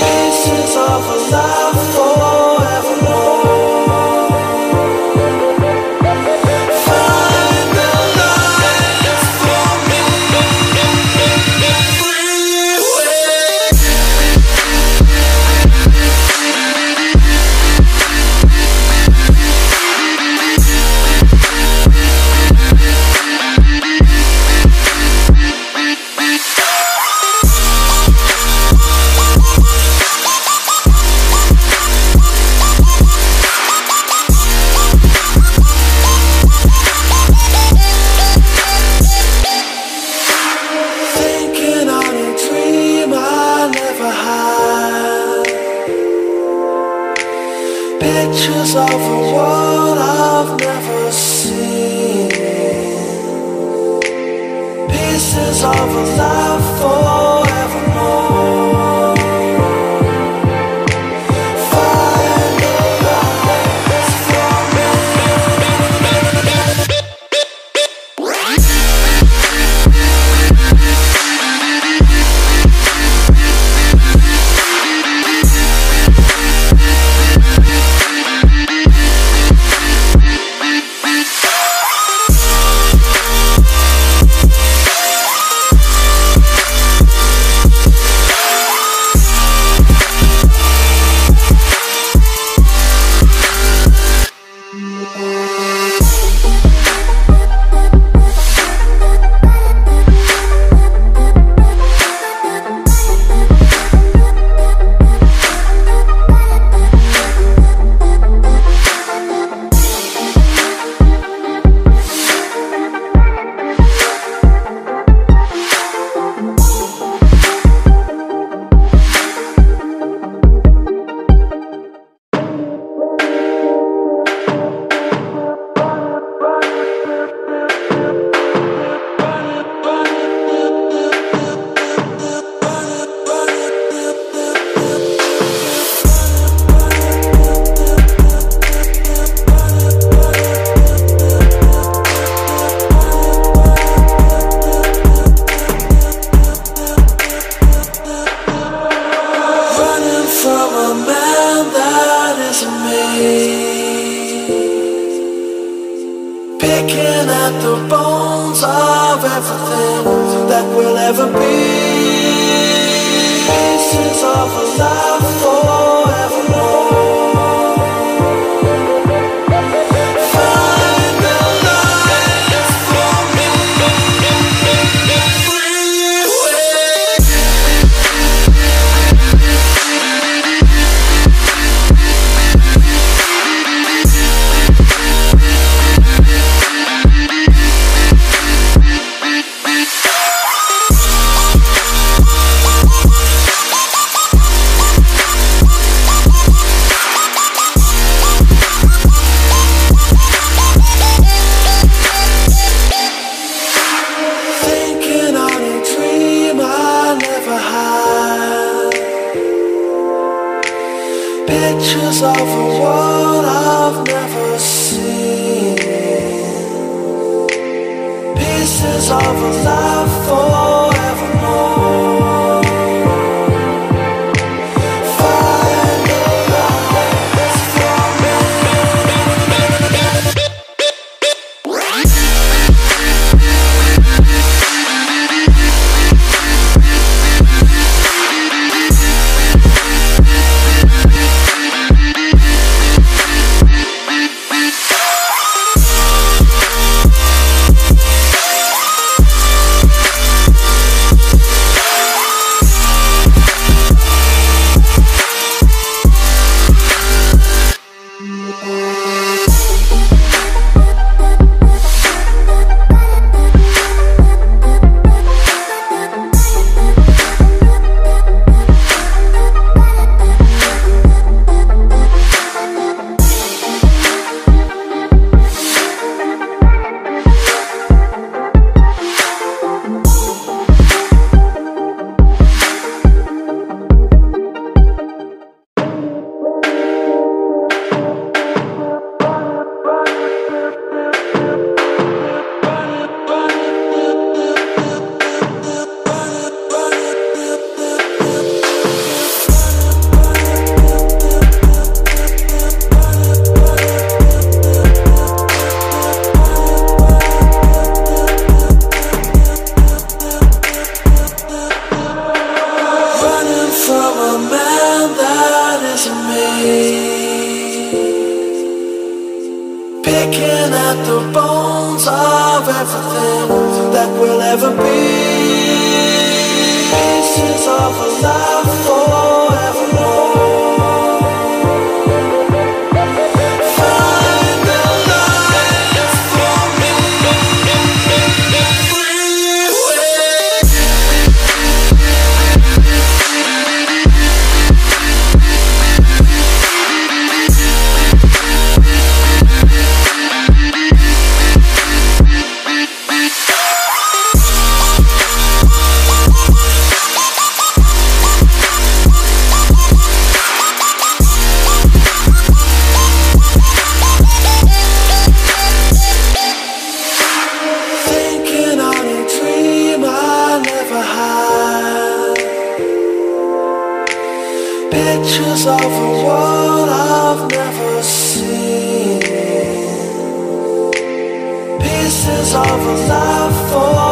pieces of a life for Picking at the bones of everything that will ever be. Pieces of a love for. Picking at the bones of everything that will ever be. Pieces of a life Pictures of a world I've never seen. Pieces of a life forevermore.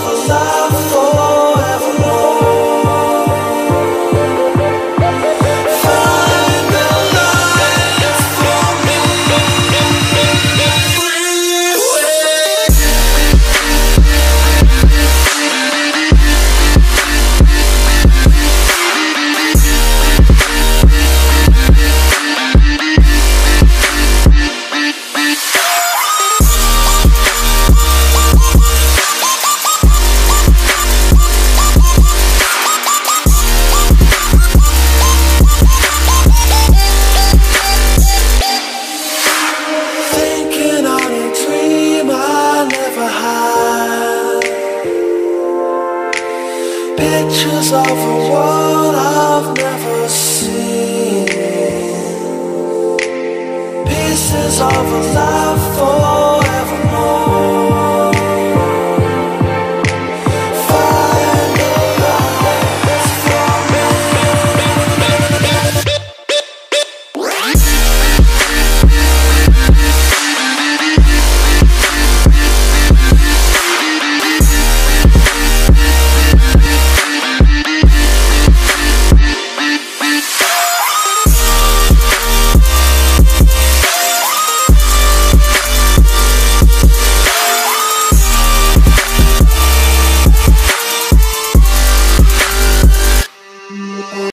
Pieces Of a world I've never seen. Pieces of a life